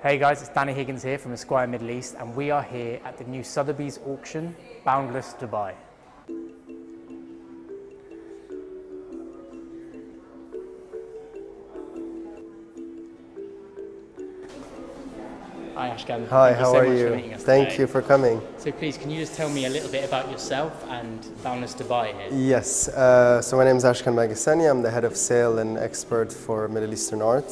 Hey guys, it's Danny Higgins here from Esquire Middle East and we are here at the new Sotheby's auction, Boundless Dubai. Hi Ashkan. Hi, Thank how so are much for you? meeting us Thank today. you for coming. So please, can you just tell me a little bit about yourself and Boundless Dubai here? Yes, uh, so my name is Ashkan Baghestani. I'm the head of sale and expert for Middle Eastern art.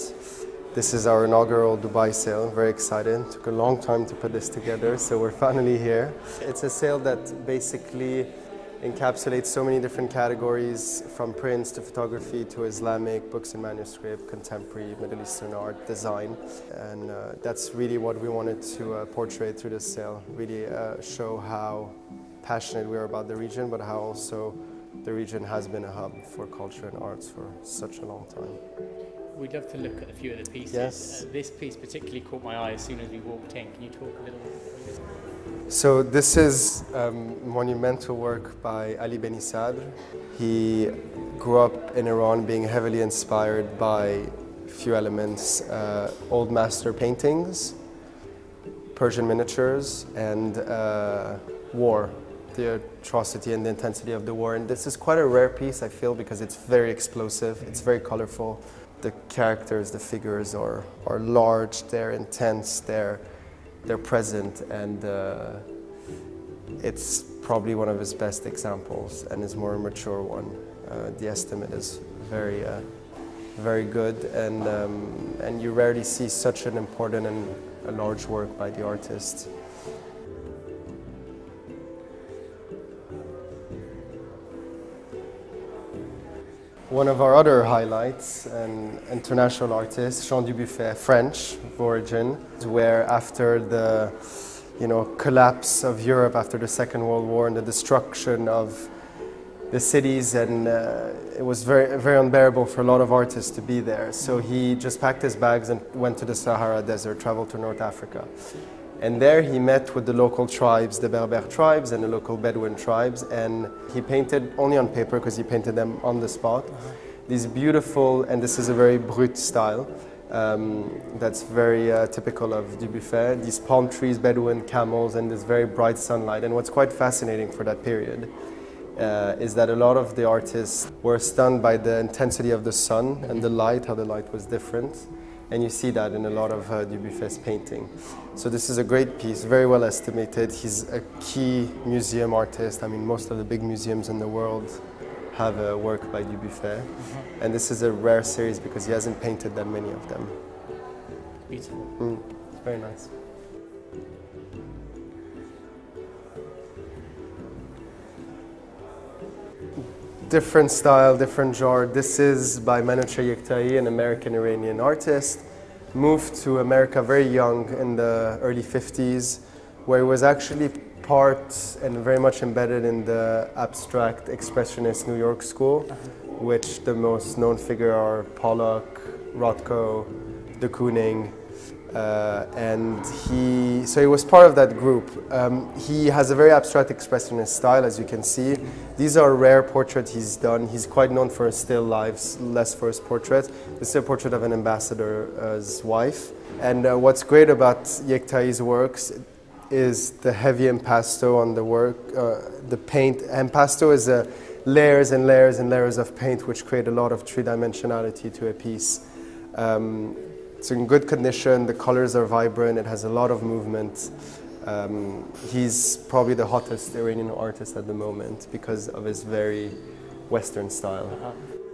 This is our inaugural Dubai sale. Very excited. Took a long time to put this together, so we're finally here. It's a sale that basically encapsulates so many different categories from prints to photography to Islamic, books and manuscript, contemporary, Middle Eastern art, design. And uh, that's really what we wanted to uh, portray through this sale. Really uh, show how passionate we are about the region, but how also the region has been a hub for culture and arts for such a long time. We'd love to look at a few of the pieces. Yes. Uh, this piece particularly caught my eye as soon as we walked in. Can you talk a little bit? So this is um, monumental work by Ali Banisadr. He grew up in Iran being heavily inspired by a few elements, uh, old master paintings, Persian miniatures, and uh, war, the atrocity and the intensity of the war. And this is quite a rare piece, I feel, because it's very explosive, it's very colorful. The characters, the figures are, are large, they're intense, they're they're present and uh, it's probably one of his best examples and his more a mature one. Uh, the estimate is very, uh, very good and, um, and you rarely see such an important and a large work by the artist. One of our other highlights, an international artist, Jean Dubuffet, French origin, where after the you know, collapse of Europe after the Second World War and the destruction of the cities, and uh, it was very, very unbearable for a lot of artists to be there. So he just packed his bags and went to the Sahara Desert, traveled to North Africa. And there he met with the local tribes, the Berber tribes and the local Bedouin tribes, and he painted only on paper because he painted them on the spot. These beautiful, and this is a very brut style, um, that's very uh, typical of Dubuffet. These palm trees, Bedouin camels, and this very bright sunlight. And what's quite fascinating for that period uh, is that a lot of the artists were stunned by the intensity of the sun and the light, how the light was different. And you see that in a lot of uh, Dubuffet's painting. So this is a great piece, very well estimated. He's a key museum artist. I mean, most of the big museums in the world have a work by Dubuffet. And this is a rare series because he hasn't painted that many of them. Beautiful. Mm, it's very nice. Different style, different genre. This is by Manucher Yektai, an American-Iranian artist. Moved to America very young in the early 50s, where he was actually part and very much embedded in the abstract expressionist New York school, which the most known figure are Pollock, Rothko, de Kooning, uh, and he, so he was part of that group. Um, he has a very abstract expressionist style, as you can see. These are rare portraits he's done. He's quite known for his still lives, less for his portraits. This is a portrait of an ambassador's wife. And uh, what's great about Yektai's works is the heavy impasto on the work, uh, the paint. Impasto is uh, layers and layers and layers of paint which create a lot of three-dimensionality to a piece. Um, it's in good condition, the colors are vibrant, it has a lot of movement. Um, he's probably the hottest Iranian artist at the moment because of his very Western style. Uh-huh.